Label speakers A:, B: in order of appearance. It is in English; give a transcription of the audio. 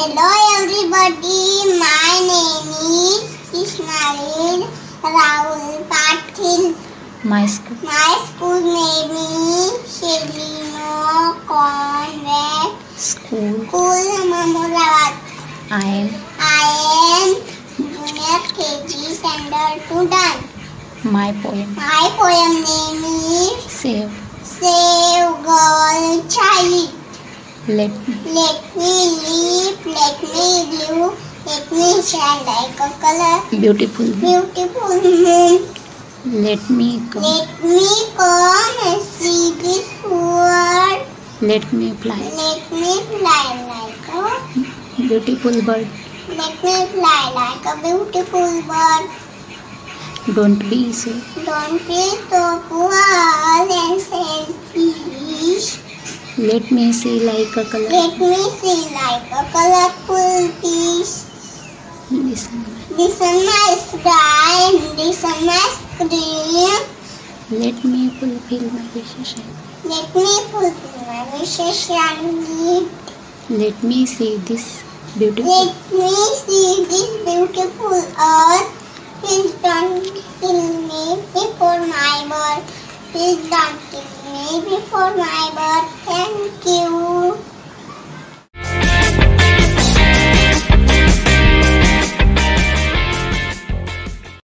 A: Hello everybody, my name is Krishnali Rahul Patil.
B: My school.
A: My school name is Shelino Convent
B: School.
A: School Mamurabad.
B: I am.
A: I am junior KG standard student.
B: My poem.
A: My poem
B: Let
A: Let me live, let me live, let me shine like a color.
B: beautiful.
A: Beautiful moon.
B: Let me come.
A: Let me come and see this world.
B: Let me fly.
A: Let me fly like a
B: Beautiful bird.
A: let me fly like a beautiful bird.
B: Don't be so.
A: Don't be so poor
B: Let me see like a color.
A: Let me see like a colorful piece.
B: Listen.
A: Listen my sky, listen my scream.
B: Let me fulfill my wishes.
A: Let me fulfill my wishes and live.
B: Let me see this beautiful.
A: Let me see this beautiful earth. Please don't kill me before my birth. Please don't kill me before my birth. Thank you.